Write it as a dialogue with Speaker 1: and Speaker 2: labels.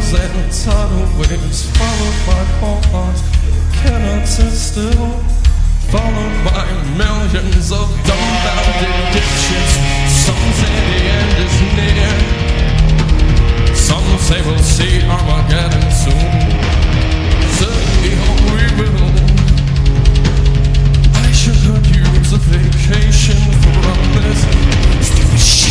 Speaker 1: meteor and tidal waves followed by whole cannot sit still. Followed by millions of dumbfounded ditches. Some say the end is near. Some say we'll see Armageddon soon. Certainly hope we will. I should have used a vacation from this stupid shit.